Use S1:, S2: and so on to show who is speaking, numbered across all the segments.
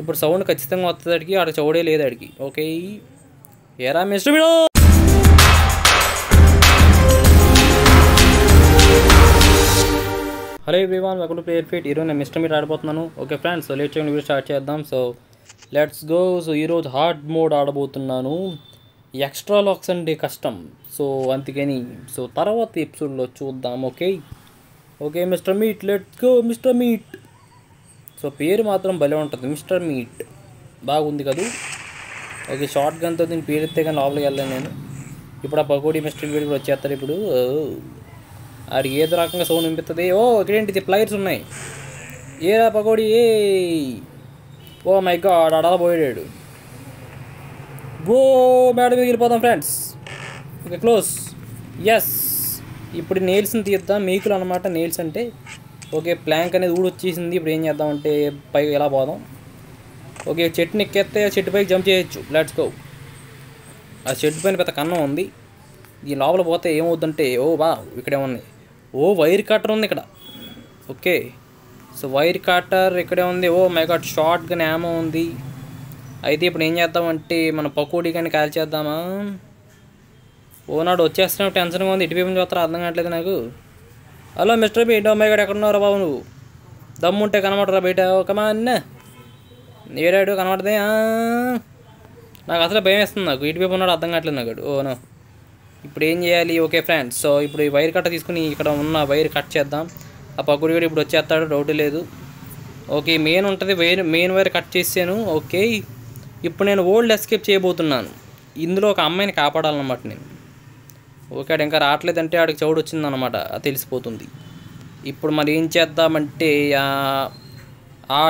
S1: ఇప్పుడు సౌండ్ ఖచ్చితంగా వస్తుంది అడిగి ఆడ చౌడే లేదు అడిగి. ఓకే? ఏరా mister మీడో hello everyone welcome to player fit. ఈరోజు నేను మిస్టర్ మీట్ ఆడబోతున్నాను. ఓకే ఫ్రెండ్స్ సో లేట్ చేయండి వీడియో స్టార్ట్ చేద్దాం. So let's go. సో ఈరోజు హార్డ్ మోడ్ ఆడబోతున్నాను. ఎక్స్ట్రా లాక్స్ అంటే కష్టం. సో అందుకని సో తర్వాత ఎపిసోడ్లో చూద్దాం. Okay? Okay mister Meat. Let's go mister Meat. So పేరు మాత్రం భలే ఉంటుంది. Mister Meat. బాగుంది కదూ? ఓకే షార్ట్ గన్తో దీని పేరు ఎత్తే కానీ లోపలికి వెళ్ళాను నేను. ఇప్పుడు ఆ పకోడీ మిస్టర్ మీట్ కూడా వచ్చేస్తారు ఇప్పుడు. ఓ. ఆడికి ఏదో రకంగా సౌండ్ వినిపిస్తుంది ఓ ఇక్కడేంటిది ప్లైర్స్ ఉన్నాయి. ఏరా పకోడీ? ఏ ఓ మై గాడ్ అడలా పోయాడు. బో మేడం మీద వెళ్ళిపోదాం ఫ్రెండ్స్. Okay close. ఎస్ ఇప్పుడు నెయిల్స్ని తీద్దాం. మేకులు అనమాట నెయిల్స్ అంటే ఓకే ప్లాంక్ అనేది ఊడి వచ్చేసింది. ఇప్పుడు ఏం చేద్దామంటే పై ఎలా పోదాం? ఓకే చెట్టుని ఎక్కేస్తే చెట్టు పైకి జంప్ చేయొచ్చు. లెట్స్ గో ఆ చెట్టు పైన పెద్ద కన్నం ఉంది. ఈ లోపల పోతే ఏమవుతుందంటే ఓ బా ఇక్కడే ఉంది. ఓ వైర్ కట్టర్ ఉంది ఇక్కడ. ఓకే. సో వైర్ కట్టర్ ఇక్కడే ఉంది. Oh my god shotgun ఏమో ఉంది. అయితే ఇప్పుడు ఏం చేద్దామంటే మన పకోడీ కానీ కాల్ చేద్దామా ఓ నాడు వచ్చేస్తున్నావు టెన్షన్గా ఉంది. ఇటువైపు చూస్తారా? అర్థం కావట్లేదు నాకు. హలో మిస్టర్ బి డో మై ఎక్కడ ఉన్నావు బాబు నువ్వు? దమ్ముంటే కనబడరా బయట? కమా అన్న ఏడాడు కనబడదే? నాకు అసలు భయం వేస్తుంది నాకు. ఇటువైపు ఉన్నాడు అర్థం కావట్లేదు నాకు ఓనో ఇప్పుడు ఏం చేయాలి? ఓకే ఫ్రెండ్స్ సో ఇప్పుడు ఈ వైర్ కట్ట తీసుకుని ఇక్కడ ఉన్న వైర్ కట్ చేద్దాం. ఆ పకుడి కూడా ఇప్పుడు వచ్చేస్తాడు డౌట్ లేదు. ఓకే మెయిన్ ఉంటుంది వైర్ మెయిన్ వైర్ కట్ చేసాను. ఓకే. ఇప్పుడు నేను ఓల్డ్ ఎస్కేప్ చేయబోతున్నాను. ఇందులో ఒక అమ్మాయిని కాపాడాలన్నమాట నేను. ఓకే ఇంకా రావట్లేదంటే ఆడికి చౌడు వచ్చిందనమాట తెలిసిపోతుంది. ఇప్పుడు మరి ఏం చేద్దామంటే ఆ-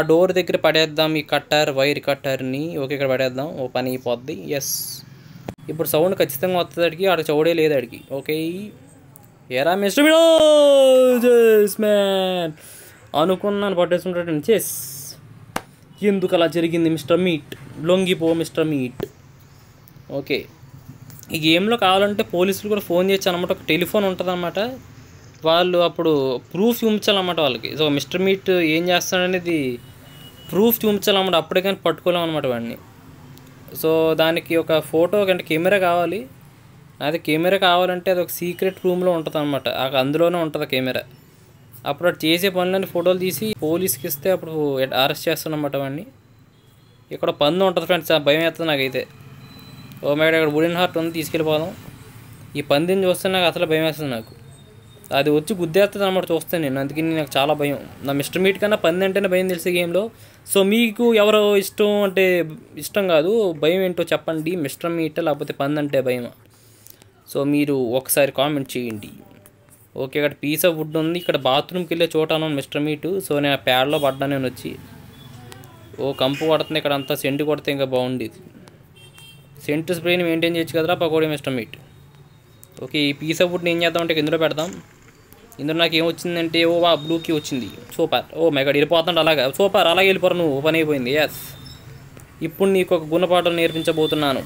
S1: డోర్ దగ్గర పడేద్దాం ఈ కట్టర్ వైర్ కట్టర్ని ఓకే ఇక్కడ పడేద్దాం ఓ పని అయిపోద్ది ఎస్ ఇప్పుడు సౌండ్ ఖచ్చితంగా వస్తుంది అడిగి ఆడ చౌడే లేదు అడిగి ఓకే? ఏరా మిస్టర్ మ్యాన్ అనుకున్నాను పట్టేసుకుంటాడు చెస్ ఎందుకు అలా జరిగింది మిస్టర్ మీట్? లొంగిపో మిస్టర్ మీట్. ఓకే? ఈ గేమ్లో కావాలంటే పోలీసులు కూడా ఫోన్ చేయొచ్చు అనమాట ఒక టెలిఫోన్ ఉంటుంది వాళ్ళు అప్పుడు ప్రూఫ్ చూపించాలన్నమాట వాళ్ళకి. సో మిస్టర్ మీట్ ఏం చేస్తాడనేది ప్రూఫ్ చూపించాలన్నమాట. అప్పుడే కానీ పట్టుకోలేం అనమాట వాడిని. సో దానికి ఒక ఫోటో అంటే కెమెరా కావాలి. అది కెమెరా కావాలంటే అది ఒక సీక్రెట్ రూమ్లో ఉంటుంది అనమాట అందులోనే ఉంటుంది కెమెరా. అప్పుడు అది చేసే పనులన్నీ ఫోటోలు తీసి పోలీస్కి ఇస్తే అప్పుడు అరెస్ట్ చేస్తానమాట వాడిని. ఇక్కడ పందు ఉంటుంది ఫ్రెండ్స్ భయం వేస్తుంది నాకైతే. ఓ మేడం ఇక్కడ వుడెన్ హార్ట్ ఉంది తీసుకెళ్ళిపోదాం. ఈ పందిని చూస్తే నాకు అసలు భయం వేస్తుంది నాకు. అది వచ్చి గుద్దేస్తుంది అనమాట చూస్తాను నేను అందుకని నాకు చాలా భయం. నా మిస్టర్ మీట్ కన్నా పంది అంటేనే భయం తెలిసే గేమ్లో సో మీకు ఎవరో ఇష్టం అంటే ఇష్టం కాదు భయం ఏంటో చెప్పండి. మిస్టర్ మీట్ లేకపోతే పంది అంటే భయం సో మీరు ఒకసారి కామెంట్ చేయండి. ఓకే ఇక్కడ పీస్ ఆఫ్ వుడ్ ఉంది. ఇక్కడ బాత్రూమ్కి వెళ్ళే చోట మిస్టర్ మీట్. సో నేను ఆ ప్యాడ్లో పడ్డా నేను వచ్చి. ఓ కంపు కొడుతుంది ఇక్కడ అంతా సెంటు కొడితే ఇంకా బాగుండేది. సెంట్ స్ప్రేని మెయింటైన్ చేయొచ్చు కదరా పకోడీ మిస్టర్ మీట్. ఓకే ఈ పీస్ ఆఫ్ వుడ్ని ఏం చేద్దామంటే ఇందులో పెడదాం. ఇందులో నాకు ఏం వచ్చిందంటే ఓ వా బ్లూకి వచ్చింది. సూపర్. ఓ మెగాడ్ వెళ్ళిపోతుంటే అలాగా. సూపర్ అలాగే వెళ్ళిపోరు నువ్వు. పని అయిపోయింది. ఎస్ ఇప్పుడు నీకు ఒక గుణపాఠం నేర్పించబోతున్నాను.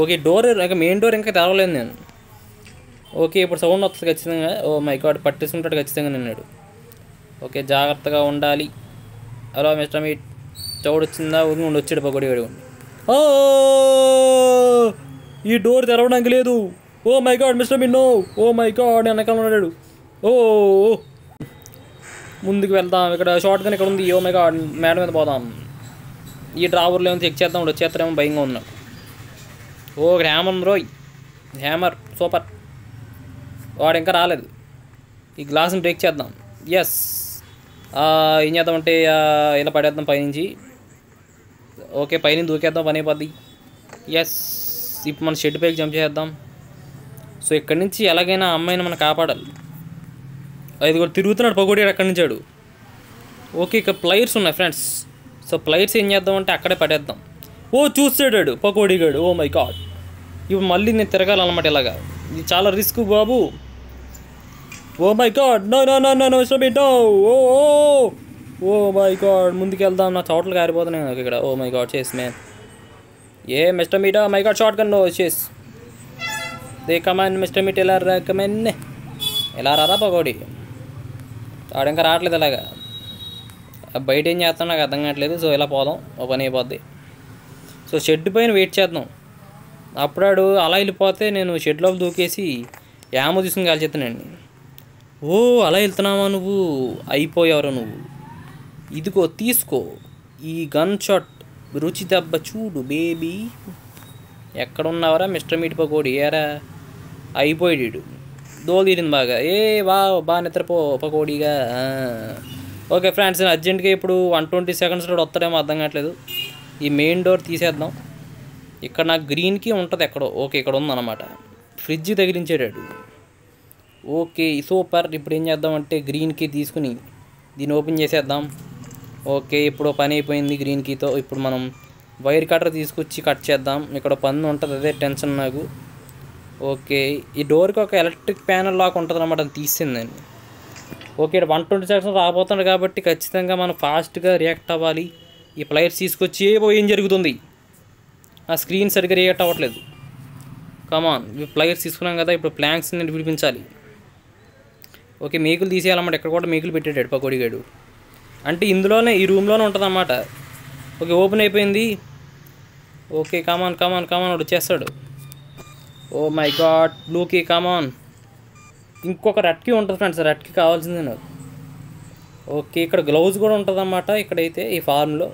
S1: ఓకే డోర్ ఇంకా మెయిన్ డోర్ ఇంకా తెరవలేదు నేను. ఓకే ఇప్పుడు సౌండ్ వస్తుంది ఖచ్చితంగా. ఓ మై గాడ్ పట్టేసుకుంటాడు ఖచ్చితంగా నిన్నాడు ఓకే జాగ్రత్తగా ఉండాలి. Hello mister Meat. చౌడు వచ్చిందా? ఊరి నుండి వచ్చాడు పకోడీ వాడి. ఈ డోర్ తెరవడానికి లేదు. ఓ మై గాడ్ మిస్టర్ మిన్నో. ఓ మై గాడ్ వెనకాల ఉన్నాడు. ఓ ముందుకు వెళ్దాం. ఇక్కడ షార్ట్ గన్ ఇక్కడ ఉంది. ఓ మై గాడ్ మేడ మీద పోదాం. ఈ డ్రావర్లో ఏమో చెక్ చేద్దాం. వచ్చేస్తారేమో భయంగా ఉంది. ఓ హ్యామర్ రోయ్ హ్యామర్. సూపర్. వాడు ఇంకా రాలేదు. ఈ గ్లాస్ని బ్రేక్ చేద్దాం. ఎస్ ఏం చేద్దామంటే ఇలా పడేద్దాం పైనుంచి. ఓకే పైన దూకేద్దాం పని అయిపోద్ది. ఎస్ ఇప్పుడు మన షెడ్ పైకి జంప్ చేద్దాం సో ఇక్కడి నుంచి ఎలాగైనా అమ్మాయిని మనం కాపాడాలి. అది కూడా తిరుగుతున్నాడు పకోడీ అక్కడి నుంచి ఆడు ఓకే ఇక ప్లైర్స్ ఉన్నాయి ఫ్రెండ్స్ సో ప్లైర్స్ ఏం చేద్దామంటే అక్కడే పడేద్దాం. ఓ చూసాడాడు పకోడీగాడు ఓ oh మై గాడ్ ఇప్పుడు మళ్ళీ నేను తిరగాలన్నమాట ఇలాగా. ఇది చాలా రిస్క్ బాబు. ఓ my god no no no no no mister no oh oh oh my god ముందుకెళ్దాం నా చోట్ల కారిపోతున్నాయి నాకు ఇక్కడ. ఓ మై గాడ్ చేసి మ్యాన్ ఏ మిస్టర్ మీటా మై గాడ్ షార్ట్ గన్ చేస్. దే కమాన్ మిస్టర్ మీట్ ఎలా రా కమెన్ ఎలా రారా పకోడి? ఆడ ఇంకా రావట్లేదు అలాగా. బయట ఏం చేస్తాం నాకు అర్థం కావట్లేదు సో ఇలా పోదాం ఓ పని అయిపోద్ది. సో షెడ్ పైన వెయిట్ చేద్దాం. అప్పుడాడు అలా వెళ్ళిపోతే నేను షెడ్లోకి దూకేసి యామో తీసుకుని కాల్చేస్తానండి ఓ అలా వెళ్తున్నావా నువ్వు? అయిపోయావురా నువ్వు. ఇదిగో తీసుకో. ఈ గన్ షాట్ రుచి దెబ్బ చూడు బేబీ ఎక్కడున్నావరా మిస్టర్ మీట్ పకోడి? ఏరా? అయిపోయాడు దోలిరింది తీరింది బాగా. ఏ బా బాగా నిద్రపో పకోడీగా. ఓకే ఫ్రెండ్స్ నేను అర్జెంట్గా ఇప్పుడు వన్ ట్వంటీ సెకండ్స్లో వస్తాడేమో అర్థం కావట్లేదు. ఈ మెయిన్ డోర్ తీసేద్దాం. ఇక్కడ నాకు గ్రీన్కి ఉంటుంది ఎక్కడో. ఓకే ఇక్కడ ఉందన్నమాట. ఫ్రిడ్జ్ తగిలించాడు ఓకే సూపర్. ఇప్పుడు ఏం చేద్దామంటే గ్రీన్కి తీసుకుని దీన్ని ఓపెన్ చేసేద్దాం. ఓకే ఇప్పుడు పని అయిపోయింది గ్రీన్ కీతో ఇప్పుడు మనం వైర్ కటర్ తీసుకొచ్చి కట్ చేద్దాం. ఇక్కడ పన్ను ఉంటుంది అదే టెన్షన్ నాకు. ఓకే ఈ డోర్కి ఒక ఎలక్ట్రిక్ ప్యానల్ లాగా ఉంటుంది అనమాట అది తీసిందండి. ఓకే ఇక్కడ వన్ ట్వంటీ సెకండ్స్ రాబోతుంది కాబట్టి ఖచ్చితంగా మనం ఫాస్ట్గా రియాక్ట్ అవ్వాలి. ఈ ప్లేయర్స్ తీసుకొచ్చి ఏ ఏం జరుగుతుంది? ఆ స్క్రీన్ సరిగ్గా రియాక్ట్ అవ్వట్లేదు. కమాన్ ప్లేయర్స్ తీసుకున్నాం కదా ఇప్పుడు ప్లాంక్స్ నేను విడిపించాలి. ఓకే మేకులు తీసేయాలన్నమాట ఎక్కడ కూడా మేకులు పెట్టాడు పకోడిగాడు. అంటే ఇందులోనే ఈ రూమ్లోనే ఉంటుంది అన్నమాట ఓకే ఓపెన్ అయిపోయింది. Okay come on come on వచ్చేస్తాడు ఓ మై గాడ్ బ్లూకి కమాన్ ఇంకొక రెడ్కి ఉంటుంది ఫ్రెండ్స్ రెడ్కి కావాల్సిందే నాకు ఓకే ఇక్కడ గ్లౌజ్ కూడా ఉంటుంది అన్నమాట ఇక్కడైతే ఈ ఫార్మ్లో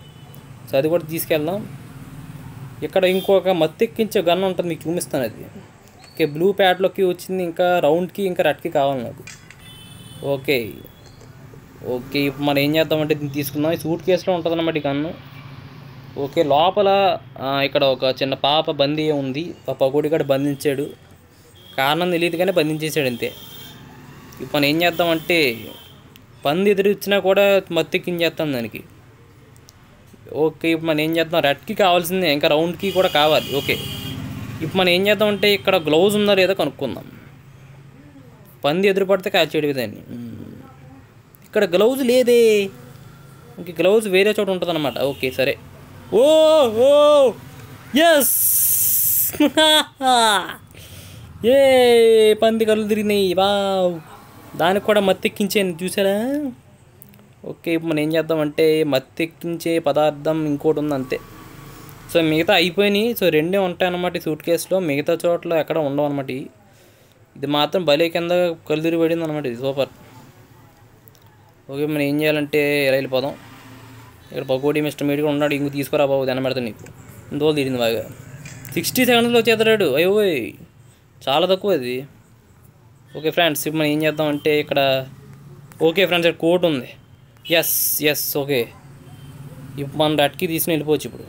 S1: సో అది కూడా తీసుకెళ్దాం. ఇక్కడ ఇంకొక మత్తెక్కించే గన్ ఉంటుంది మీకు చూపిస్తాను అది. ఓకే బ్లూ ప్యాడ్లోకి వచ్చింది ఇంకా రౌండ్కి ఇంకా రెడ్కి కావాలి నాకు. ఓకే. ఓకే ఇప్పుడు మనం ఏం చేద్దామంటే దీన్ని తీసుకుందాం. ఈ సూట్ కేసులో ఉంటుంది అన్నమాట ఈ గన్ను. ఓకే లోపల ఇక్కడ ఒక చిన్న పాప బందీ ఉంది. ఆ పకోడి కూడా బంధించాడు. కారణం తెలియదు కానీ బంధించేసాడు అంతే. ఇప్పుడు మనం ఏం చేద్దామంటే పంది ఎదురు ఇచ్చినా కూడా మత్తెక్కించేస్తాం దానికి. ఓకే ఇప్పుడు మనం ఏం చేద్దాం? రెడ్కి కావాల్సిందే ఇంకా రౌండ్కి కూడా కావాలి. ఓకే. ఇప్పుడు మనం ఏం చేద్దామంటే ఇక్కడ గ్లౌజ్ ఉందా లేదా కనుక్కుందాం. పంది ఎదురు పడితే కాల్చేడు దాన్ని ఇక్కడ గ్లౌజ్ లేదే. ఇంక గ్లౌజ్ వేరే చోట ఉంటుంది అనమాట ఓకే సరే. ఓ ఓ ఎస్ ఏ పంది కళ్ళు తిరిగినాయి. వావ్! దానికి కూడా మత్తెక్కించాను చూసారా? ఓకే ఇప్పుడు మనం ఏం చేద్దామంటే మత్తెక్కించే పదార్థం ఇంకోటి ఉంది అంతే సో మిగతా అయిపోయినాయి. సో రెండే ఉంటాయన్నమాట ఈ సూట్ కేసులో మిగతా చోట్ల ఎక్కడ ఉండవు అనమాట ఇది మాత్రం భలే కింద కలుదిరి పడింది అనమాట ఇది సూపర్. ఓకే మనం ఏం చేయాలంటే ఎలా వెళ్ళిపోదాం? ఇక్కడ పకోడీ మిస్టర్ మీడిగా ఉన్నాడు ఇంక తీసుకురా బాబు దండం పెడతాను నీకు. దోలు తీరింది బాగా. సిక్స్టీ సెకండ్స్లో వచ్చేద్దరాడు అయ్యో చాలా తక్కువ అది ఓకే ఫ్రెండ్స్ ఇప్పుడు మనం ఏం చేద్దామంటే ఇక్కడ ఓకే ఫ్రెండ్స్ ఇక్కడ కోట్ ఉంది. ఎస్ ఎస్ ఓకే ఇప్పుడు మనం రట్కి తీసుకుని వెళ్ళిపోవచ్చు ఇప్పుడు.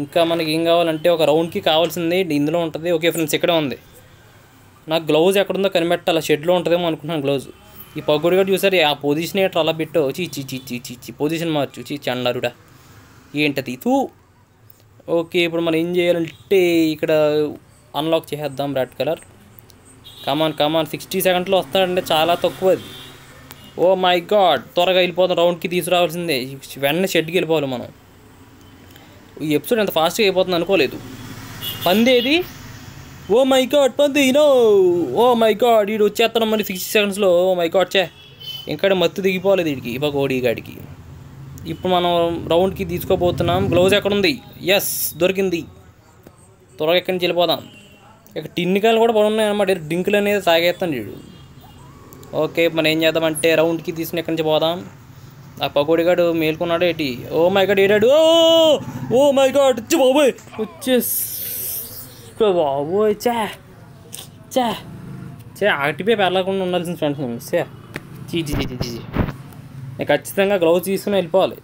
S1: ఇంకా మనకి ఏం కావాలంటే ఒక రౌండ్కి కావాల్సింది ఇందులో ఉంటుంది. ఓకే ఫ్రెండ్స్ ఇక్కడే ఉంది. నాకు గ్లౌజ్ ఎక్కడుందో కనిపెట్టాలి షెడ్లో ఉంటుందేమో అనుకుంటున్నాను గ్లౌజ్. ఈ పగ్గుడు కూడా చూసారు ఆ పొజిషన్ ఏంటో అలా పెట్టో చీ చీ చీ చీ చీ చీ పొజిషన్ మార్చు చీ చండారుడా. ఏంటది తూ? ఓకే ఇప్పుడు మనం ఏం చేయాలంటే ఇక్కడ అన్లాక్ చేసేద్దాం red colour come on come on sixty సెకండ్లో వస్తాడంటే చాలా తక్కువ అది ఓ oh మై గాడ్ త్వరగా వెళ్ళిపోతాం రౌండ్కి తీసుకురావాల్సిందే. వెంటనే షెడ్కి వెళ్ళిపోవాలి మనం. ఈ ఎపిసోడ్ ఎంత ఫాస్ట్గా అయిపోతుంది అనుకోలేదు పందేది? ఓ మై గాడ్ పంది నో ఓ మై గాడ్ వీడు వచ్చేస్తాను మరి సిక్స్టీ సెకండ్స్లో ఓ మై గాడ్ చే ఇంకా మత్తు దిగిపోలేదు వీడికి ఇవ్వ కోడి గాడికి. ఇప్పుడు మనం రౌండ్కి తీసుకోబోతున్నాం. గ్లౌజ్ ఎక్కడుంది? ఎస్ దొరికింది. త్వరగా ఎక్కడి నుంచి వెళ్ళిపోదాం. ఇక టిన్నికాయలు కూడా పడున్నాయి అనమాట డింకులు అనేది తాగేస్తాను వీడు. ఓకే మనం ఏం చేద్దామంటే రౌండ్కి తీసుకుని ఎక్కడి నుంచి పోదాం. ఆ పకోడిగాడు మేల్కొన్నాడు ఏంటి ఓ oh మై గాడ్ ఏడాడు. ఓ ఓ మై గాడ్ వచ్చి బాబోయ్. వచ్చేస్ బాబోయ్ చా చా. చే అటుపే పెరగకుండా ఉండాల్సిన ఫ్రెండ్స్ చే చీ చీ చీ చీ చీ నేను ఖచ్చితంగా గ్లౌజ్ తీసుకుని వెళ్ళిపోవాలి.